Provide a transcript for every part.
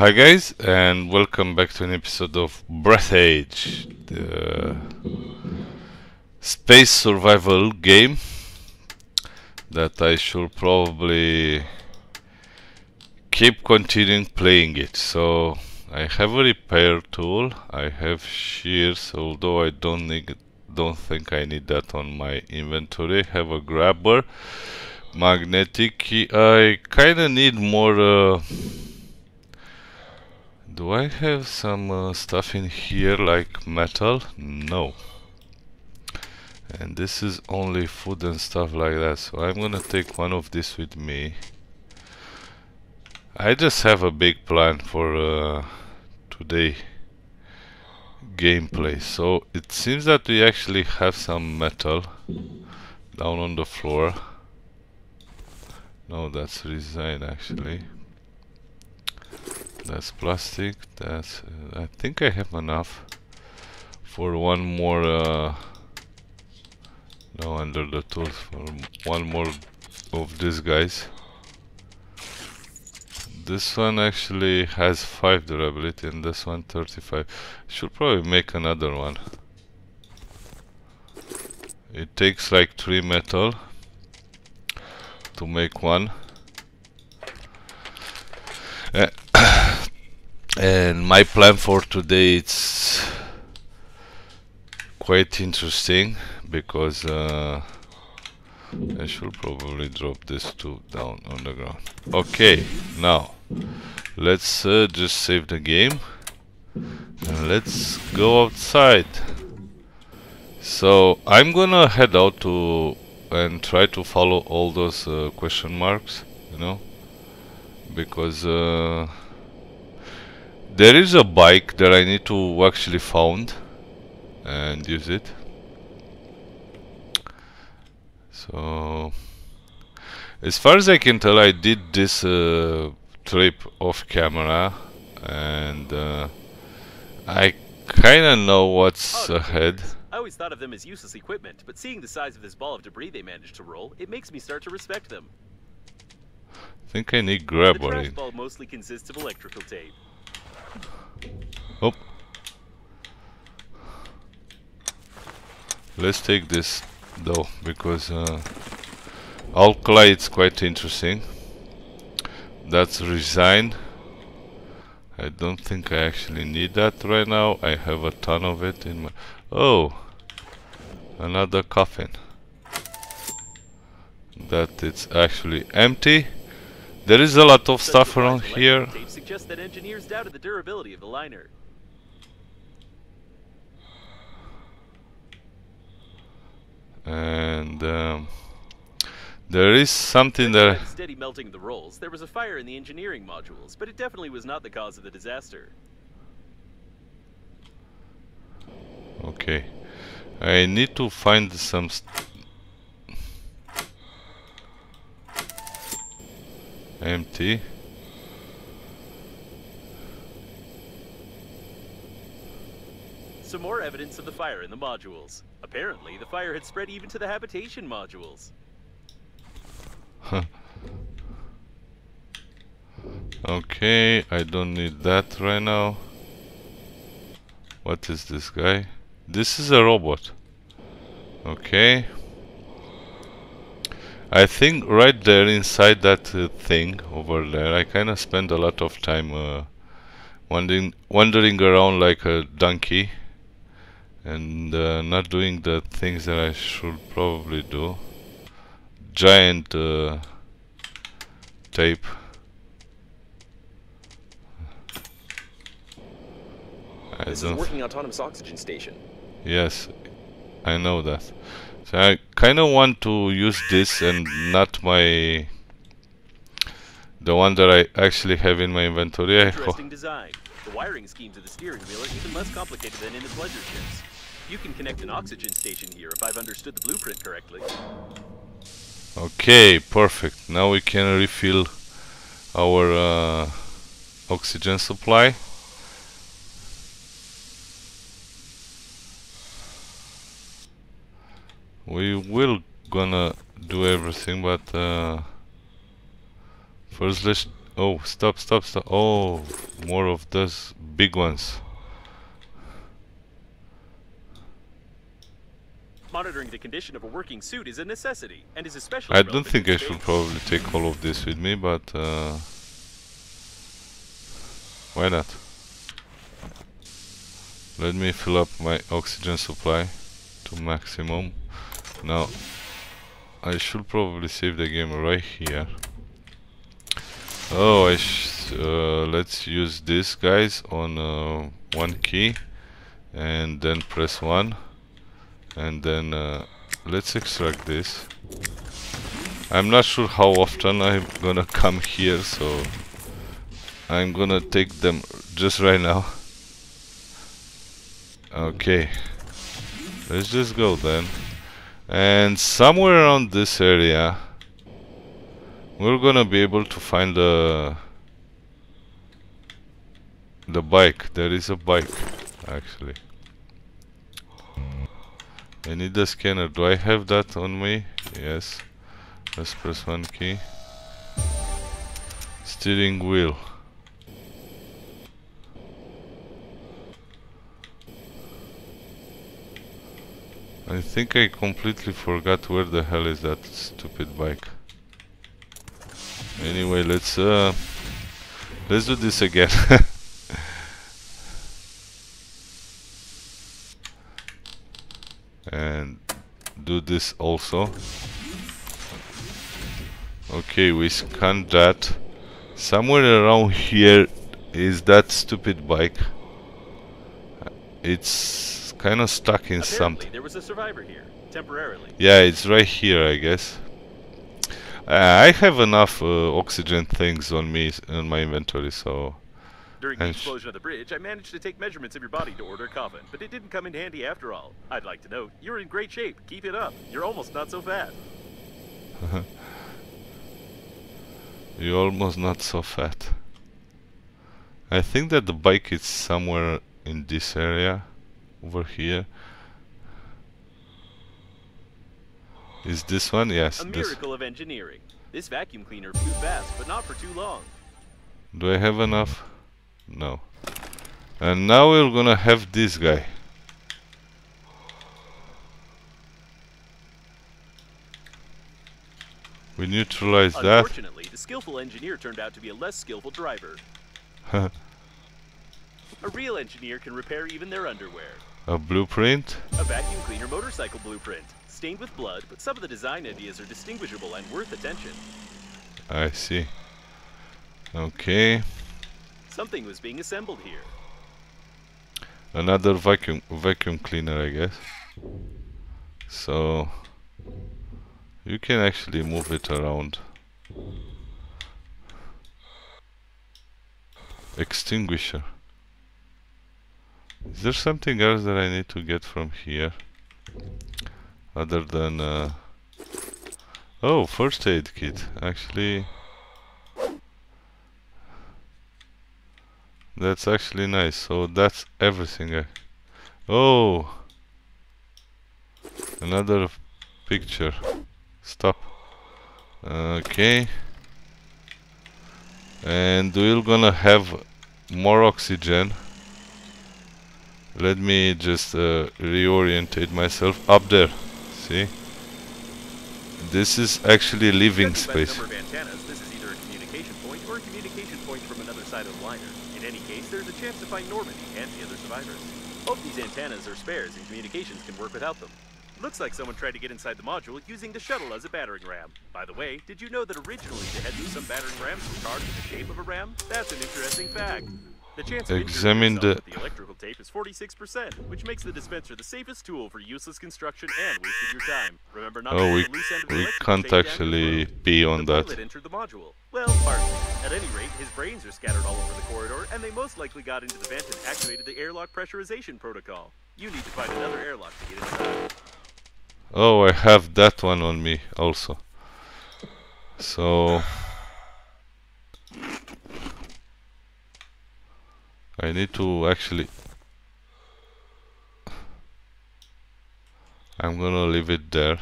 Hi guys and welcome back to an episode of Breathedge, the space survival game that I should probably keep continuing playing it. So I have a repair tool, I have shears, although I don't need, don't think I need that on my inventory. I have a grabber, magnetic key. I kinda need more. Uh, do I have some uh, stuff in here like metal? No. And this is only food and stuff like that. So I'm gonna take one of this with me. I just have a big plan for uh, today gameplay. So it seems that we actually have some metal down on the floor. No, that's resin actually. That's plastic. That's. Uh, I think I have enough for one more. Uh, no, under the tools for one more of these guys. This one actually has 5 durability and this one 35. Should probably make another one. It takes like 3 metal to make one. Uh, and my plan for today it's quite interesting because uh, I should probably drop this two down on the ground. Okay, now let's uh, just save the game and let's go outside. So I'm gonna head out to and try to follow all those uh, question marks, you know, because uh, there is a bike that I need to actually found and use it. So, as far as I can tell, I did this uh, trip off camera, and uh, I kind of know what's oh, ahead. I always thought of them as useless equipment, but seeing the size of this ball of debris they managed to roll, it makes me start to respect them. I think I need grab The trash ball mostly consists of electrical tape. Oh. Let's take this though, because uh, alkali it's quite interesting. That's resin. I don't think I actually need that right now. I have a ton of it in my... Oh! Another coffin. That it's actually empty. There is a lot of stuff around here. That engineers doubted the durability of the liner. And um, there is something that steady melting the rolls. There was a fire in the engineering modules, but it definitely was not the cause of the disaster. Okay, I need to find some. empty. Some more evidence of the fire in the modules. Apparently, the fire had spread even to the habitation modules. Huh. Okay, I don't need that right now. What is this guy? This is a robot. Okay. I think right there inside that uh, thing over there, I kind of spend a lot of time uh, wandering, wandering around like a donkey and uh, not doing the things that I should probably do. Giant uh, tape. I this is working autonomous oxygen station. Yes, I know that. So I kind of want to use this and not my the one that I actually have in my inventory. Interesting design. The wiring schemes of the steering wheel are even less complicated than in the pleasure ships. You can connect an oxygen station here if I've understood the blueprint correctly. Okay, perfect. Now we can refill our uh, oxygen supply. We will gonna do everything, but uh, first let's... Oh, stop, stop, stop. Oh, more of those big ones. Monitoring the condition of a working suit is a necessity, and is especially I don't think I should probably take all of this with me, but uh, why not? Let me fill up my oxygen supply to maximum. Now, I should probably save the game right here. Oh, I sh uh, let's use this guys on uh, one key, and then press one, and then uh, let's extract this. I'm not sure how often I'm gonna come here, so I'm gonna take them just right now. Okay, let's just go then. And somewhere around this area, we're gonna be able to find the the bike. There is a bike, actually. I need the scanner. Do I have that on me? Yes. Let's press one key. Steering wheel. I think I completely forgot where the hell is that stupid bike. Anyway, let's uh let's do this again. and do this also. Okay, we scanned that. Somewhere around here is that stupid bike. It's kind of stuck in Apparently, something. there was a survivor here, temporarily. Yeah, it's right here, I guess. Uh, I have enough uh, oxygen things on me in my inventory, so During the explosion of the bridge, I managed to take measurements of your body to order a coffin, but it didn't come in handy after all. I'd like to note, you're in great shape. Keep it up. You're almost not so fat. you're almost not so fat. I think that the bike is somewhere in this area, over here. Is this one? Yes. A miracle of engineering. This vacuum cleaner flew fast, but not for too long. Do I have enough? No. And now we're gonna have this guy. We neutralize that. Unfortunately, the skillful engineer turned out to be a less skillful driver. A real engineer can repair even their underwear. A blueprint. A vacuum cleaner motorcycle blueprint. Stained with blood, but some of the design ideas are distinguishable and worth attention. I see. Okay. Something was being assembled here. Another vacuum vacuum cleaner, I guess. So you can actually move it around. Extinguisher. Is there something else that I need to get from here? Other than uh Oh, first aid kit. Actually That's actually nice. So that's everything. I oh, another picture. Stop. Okay. And we're gonna have more oxygen. Let me just uh, reorientate myself up there. See? This is actually living space. number of antennas, this is either a communication point or a communication point from another side of the liner. In any case, there's a chance to find Normandy and the other survivors. Hope these antennas are spares and communications can work without them. Looks like someone tried to get inside the module using the shuttle as a battering ram. By the way, did you know that originally the heads of some battering rams were carved in the shape of a ram? That's an interesting fact. The chance of Examine the- with the electrical tape is 46%, which makes the dispenser the safest tool for useless construction and wasting your time. Remember not to Oh, put we, loose end of the we can't tape down your actually be on The that. entered the module. Well, partly. At any rate, his brains are scattered all over the corridor, and they most likely got into the vent and activated the airlock pressurization protocol. You need to find another airlock to get inside. Oh, I have that one on me also. So I need to actually I'm gonna leave it there.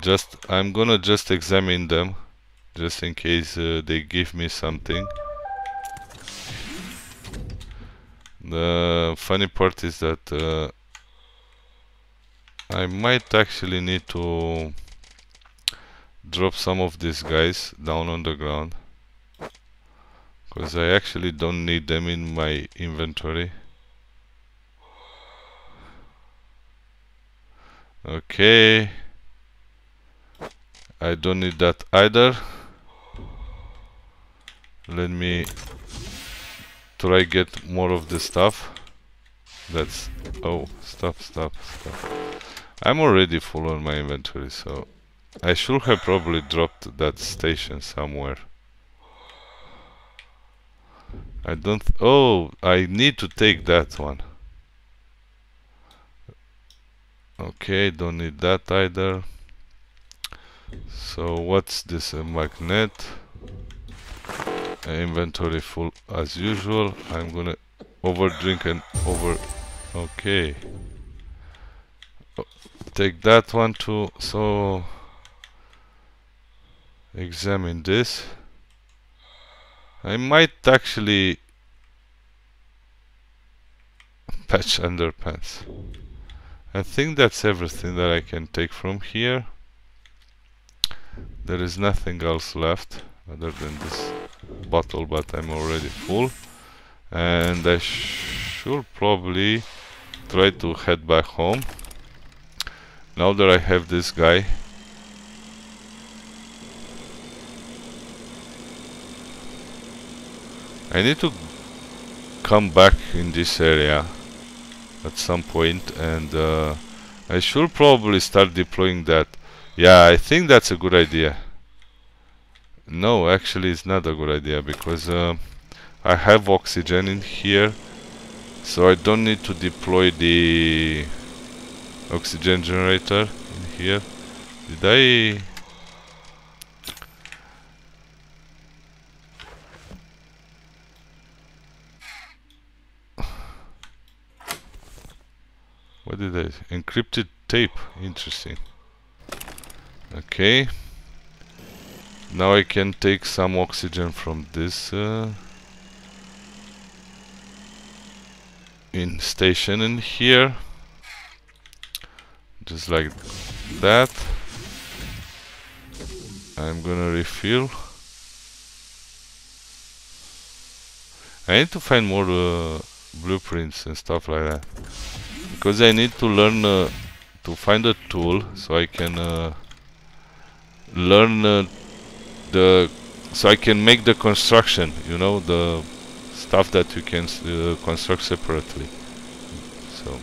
Just I'm gonna just examine them just in case uh, they give me something the funny part is that uh, I might actually need to drop some of these guys down on the ground because I actually don't need them in my inventory. Okay. I don't need that either. Let me try get more of the stuff. That's oh stop stop stop. I'm already full on my inventory so I should have probably dropped that station somewhere I don't oh I need to take that one. Okay don't need that either. So what's this a magnet? Inventory full as usual. I'm gonna over drink and over okay. Take that one too. So examine this I might actually patch underpants I think that's everything that I can take from here. There is nothing else left other than this bottle but I'm already full. And I should probably try to head back home. Now that I have this guy I need to come back in this area at some point and uh, I should probably start deploying that yeah I think that's a good idea no, actually it's not a good idea because uh, I have oxygen in here so I don't need to deploy the oxygen generator in here. Did I... What did I... Encrypted tape. Interesting. Okay. Now I can take some oxygen from this uh, in station in here just like that I'm gonna refill I need to find more uh, blueprints and stuff like that because I need to learn uh, to find a tool so I can uh, learn uh, the so I can make the construction you know the stuff that you can uh, construct separately. So.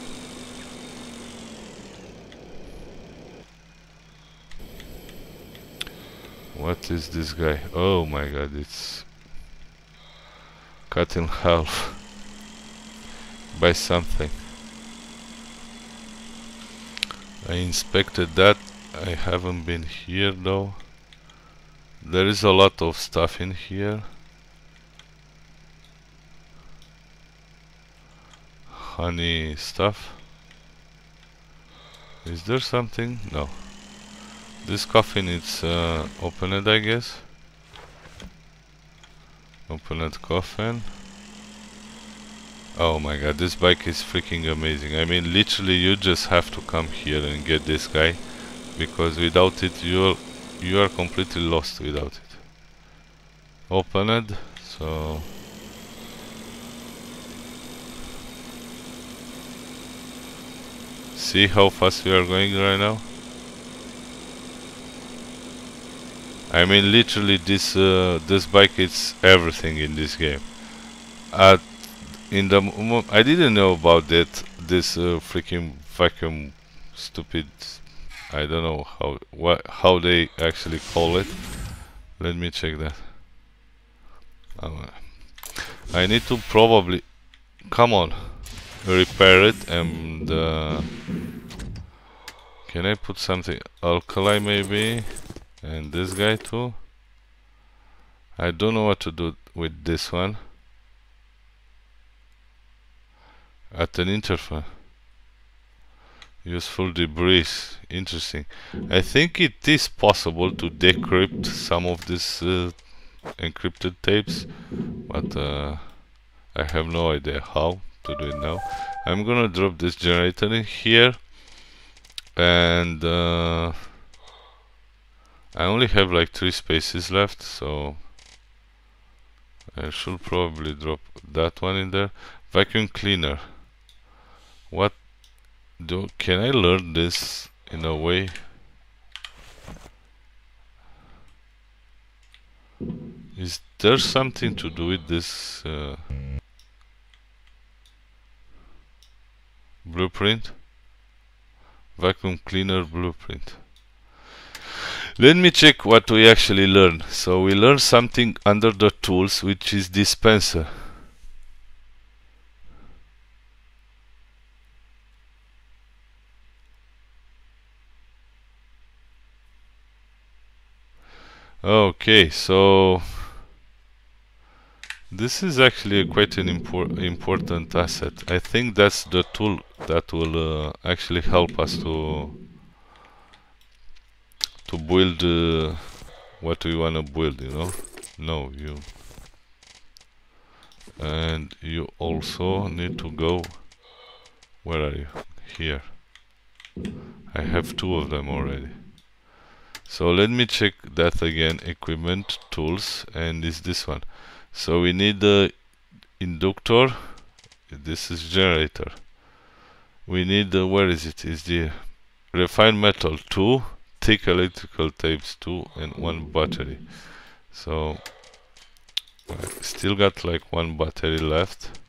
What is this guy? Oh my god it's cut in half by something I inspected that I haven't been here though there is a lot of stuff in here. Honey stuff. Is there something? No. This coffin is uh, opened, I guess. Opened coffin. Oh my god, this bike is freaking amazing. I mean, literally, you just have to come here and get this guy. Because without it, you'll you are completely lost without it. Open it, so... See how fast we are going right now? I mean literally this uh, this bike is everything in this game. At in the I didn't know about that this uh, freaking vacuum stupid I don't know how what how they actually call it. Let me check that. I need to probably come on repair it and uh, can I put something alkali maybe and this guy too I don't know what to do with this one at an interval. useful debris. Interesting. I think it is possible to decrypt some of these uh, encrypted tapes but uh, I have no idea how to do it now. I'm gonna drop this generator in here and uh, I only have like three spaces left so I should probably drop that one in there. Vacuum cleaner what do can I learn this in a way? Is there something to do with this uh, blueprint? Vacuum cleaner blueprint. Let me check what we actually learned so we learned something under the tools which is dispenser okay so this is actually quite an impor important asset. I think that's the tool that will uh, actually help us to to build uh, what we want to build, you know. No, you and you also need to go where are you? Here. I have two of them already. So let me check that again. Equipment, tools, and is this one. So we need the inductor. This is generator. We need the where is it? Is the refined metal two, thick electrical tapes two, and one battery. So I still got like one battery left.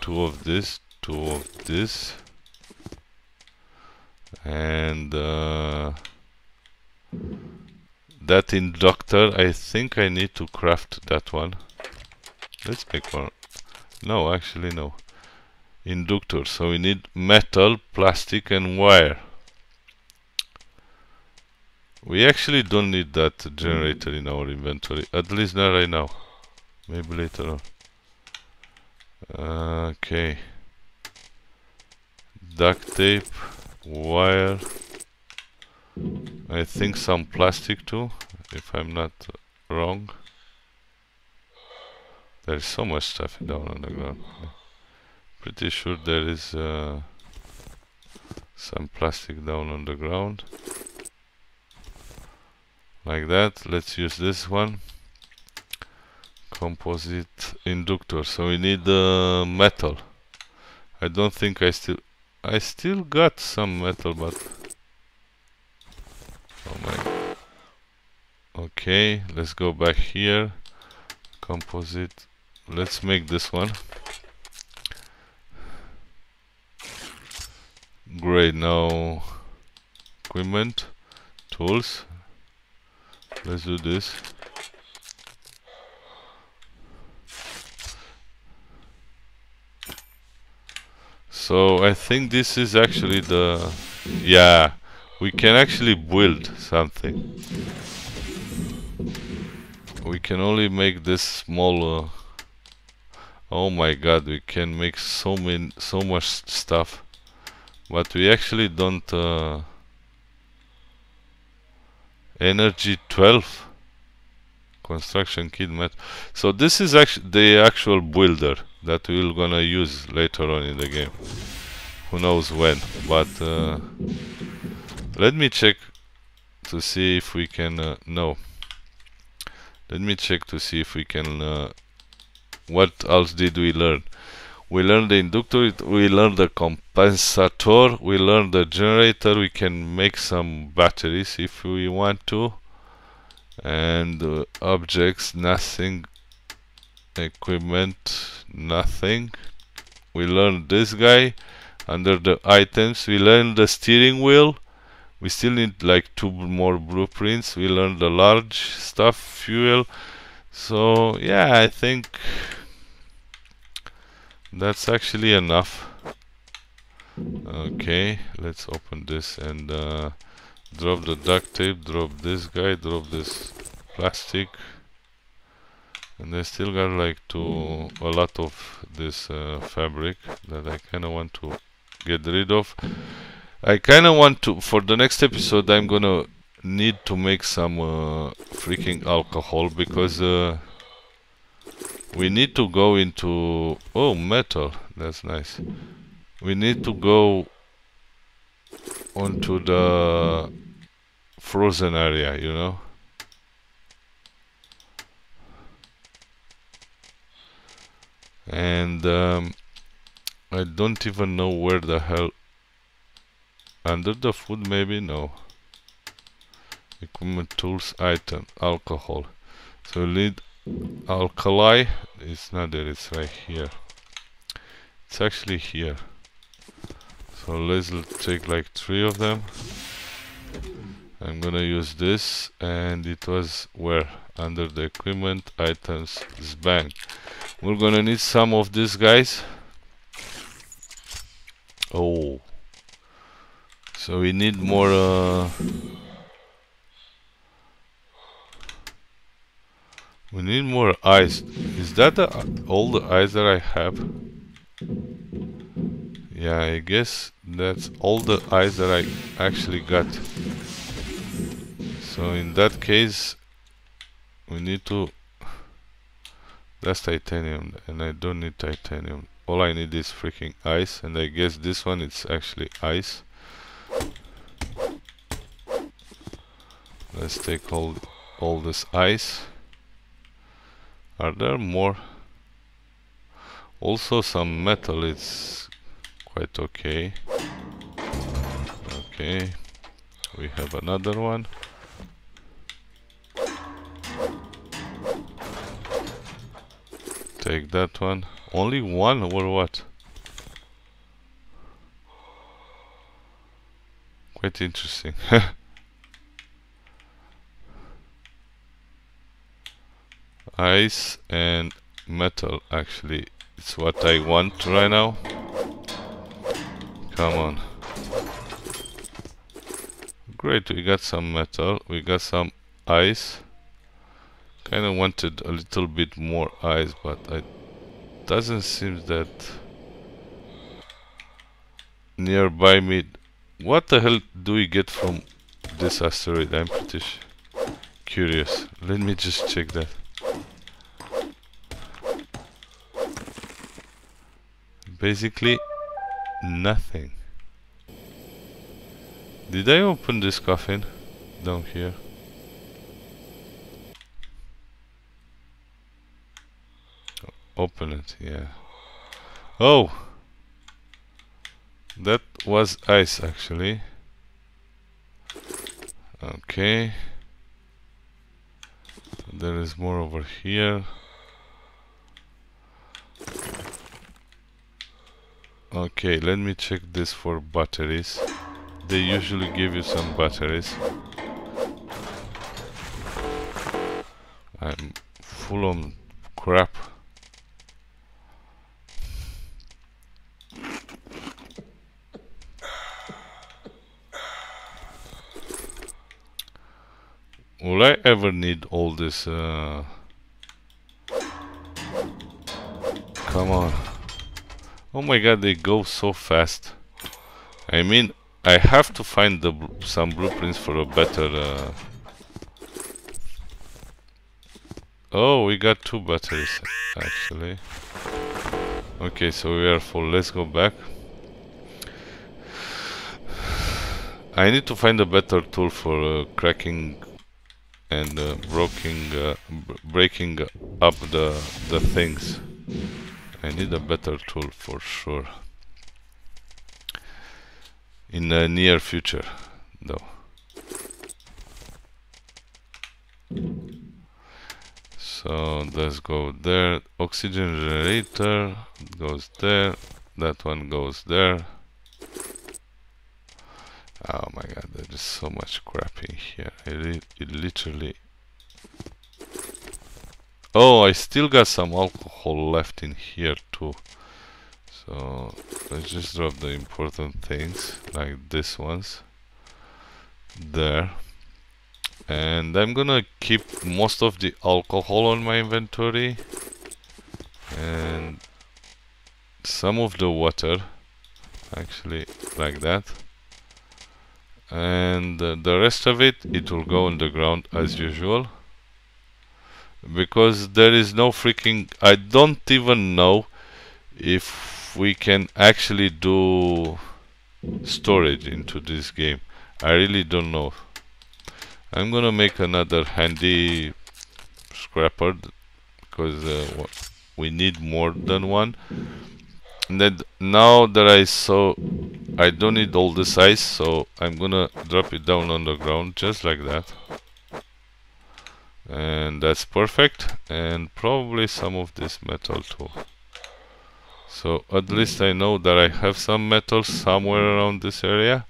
Two of this, two of this, and uh, that inductor. I think I need to craft that one. Let's make one. No, actually no. Inductor. So we need metal, plastic and wire. We actually don't need that generator in our inventory. At least not right now. Maybe later on. Uh, okay. Duct tape, wire. I think some plastic too, if I'm not wrong. There's so much stuff down on the ground. Pretty sure there is uh, some plastic down on the ground. Like that. Let's use this one. Composite inductor. So we need the uh, metal. I don't think I still... I still got some metal, but... Oh my... Okay, let's go back here. Composite. Let's make this one. Great now equipment tools. Let's do this. So I think this is actually the yeah we can actually build something. We can only make this small uh, oh my god we can make so many so much stuff. But we actually don't uh, energy 12 construction kit mat so this is actually the actual builder that we're gonna use later on in the game. Who knows when but uh, let me check to see if we can uh, no let me check to see if we can uh, what else did we learn? We learned the inductor, we learned the compensator, we learned the generator, we can make some batteries if we want to. And uh, objects, nothing. Equipment, nothing. We learned this guy. Under the items, we learned the steering wheel. We still need like two more blueprints. We learned the large stuff, fuel. So yeah, I think that's actually enough. Okay, let's open this and uh, drop the duct tape, drop this guy, drop this plastic. And I still got like two a lot of this uh, fabric that I kind of want to get rid of. I kind of want to, for the next episode, I'm gonna need to make some uh, freaking alcohol because uh, we need to go into, oh, metal, that's nice. We need to go onto the frozen area, you know? And um, I don't even know where the hell under the food maybe? No. Equipment tools item alcohol. So lead alkali it's not there, it's right here. It's actually here. So let's take like three of them. I'm gonna use this and it was where? Under the equipment items bank. We're gonna need some of these guys. Oh so we need more uh, we need more ice. Is that the, all the ice that I have? Yeah I guess that's all the ice that I actually got. So in that case we need to that's titanium and I don't need titanium. All I need is freaking ice and I guess this one it's actually ice Let's take all all this ice. Are there more? Also some metal, it's quite okay. Okay, we have another one. Take that one. Only one or what? Quite interesting. ice and metal actually. It's what I want right now. Come on. Great we got some metal. We got some ice. Kinda wanted a little bit more ice but it doesn't seem that nearby me. What the hell do we get from this asteroid? I'm pretty curious. Let me just check that basically nothing. Did I open this coffin down here? Open it, yeah. Oh! That was ice actually. Okay. There is more over here. Okay, let me check this for batteries. They usually give you some batteries. I'm full on crap. Will I ever need all this? Uh... Come on. Oh my god, they go so fast. I mean, I have to find the some blueprints for a better... Uh... Oh, we got two batteries, actually. Okay, so we are full. Let's go back. I need to find a better tool for uh, cracking and uh, breaking, uh, breaking up the the things. I need a better tool for sure. In the near future, though. So let's go there. Oxygen generator goes there. That one goes there. Oh my god, there is so much crap in here. It, it literally Oh, I still got some alcohol left in here too. So let's just drop the important things like this ones there. And I'm gonna keep most of the alcohol on my inventory and some of the water actually like that and uh, the rest of it it will go on the ground as usual because there is no freaking I don't even know if we can actually do storage into this game. I really don't know. I'm gonna make another handy scrapper because uh, we need more than one. And then now that I saw I don't need all the size so I'm gonna drop it down on the ground just like that and that's perfect. And probably some of this metal too. So at least I know that I have some metal somewhere around this area.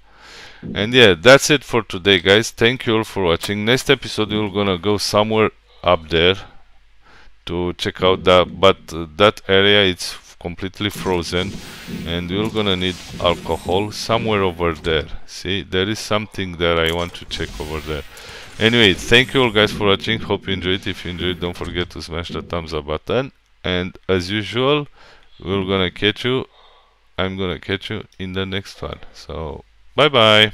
And yeah that's it for today guys. Thank you all for watching. Next episode we're gonna go somewhere up there to check out that but uh, that area it's completely frozen. And we're gonna need alcohol somewhere over there. See there is something that I want to check over there anyway thank you all guys for watching. Hope you enjoyed. If you enjoyed don't forget to smash the thumbs up button. And as usual we're gonna catch you. I'm gonna catch you in the next one. So bye bye